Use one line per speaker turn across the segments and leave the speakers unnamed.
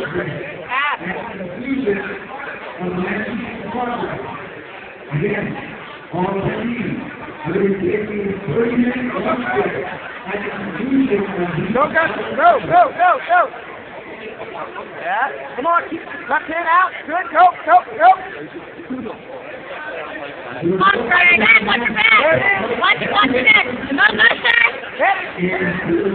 at the the next project. Again, all attendees, will be taking 30-minute lunch break at the conclusion of the...
Go, Go, go, go, go. Yeah. Come on. Keep left hand out. Good. Go, go, go.
Come on, Fred. Back. Watch your back. Watch. Watch your neck. No, no, sir.
Get it.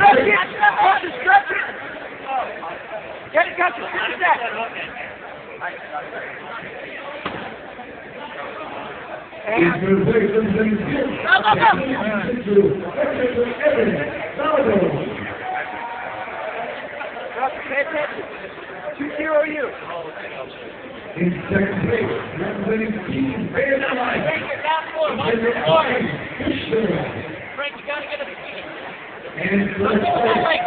Stretch it. Stretch it. Stretch it. Get it, Gus. Stretch that.
Is the way representing
Go, go, go.
Pay attention. Two zero you.
In second place, representing Team Bears Alliance.
Frank, you gotta get a
And first place,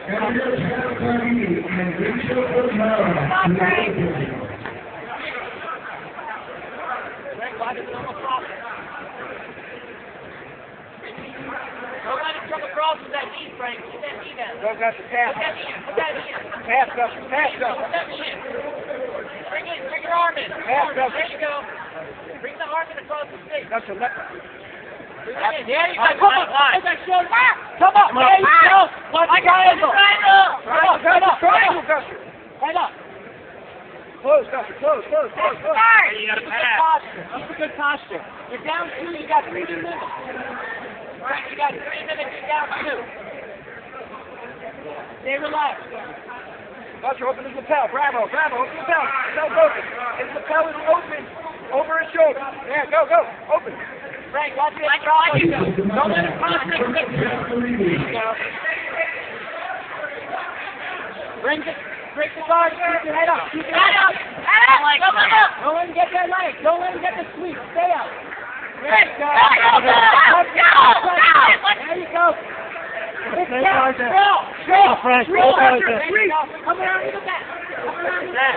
Go,
knee in.
Pass, Gus. Pass,
in. Bring it. Bring your arm in.
Pass, Gus.
There you go. Bring the arm in across the stick. Bring it in. There you go.
Come on. Come on. There you go. Watch the triangle.
Triangle.
Come on, Gus. Triangle, Gus.
Head up.
Close, Gus. Close, close, close, close.
Start. You got a posture. Keep a good posture. You're down two. You got three minutes. All right. You got three minutes. You're down two. Stay relaxed.
Butcher, open his lapel. Bravo, bravo. Open the lapel. Lapel's open. His lapel is open. Over his shoulder. There, go, go. Open.
Frank, watch it. Watch it. Don't let it cross the stick. Bring the, break the guard. Keep your head up. Keep your head up. Head up. Go, go, go. Don't let him get that leg. Don't let him get the sweep. Stay up. There you go.
Go, go, go, go, go.
There you go.
Okay,
Go,
right there.
go, go.
Frank,
Go,
go,
Archer.
Frank.
There you go. Come around to the back. Come around to the back.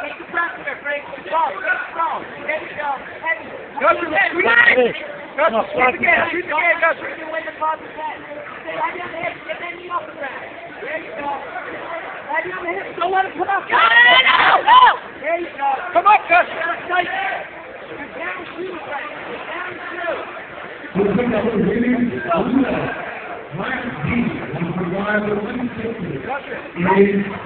Take the pressure, Frank. Strong. Get strong. There you go. Heavy.
Gus,
Heavy.
shoot
Heavy.
again. Gus, shoot again. Shoot again, Gus.
You can win the contest head. Stay right on the hip. Get that knee off the ground. There you go. Right on the hip. Don't let him come up.
No, no, no, no.
There you go.
Come up, Gus.
You're tight. You're down two, Frank. You're down two.
Looking at the winning, Luna, Mike D, and provide the winning ticket. Is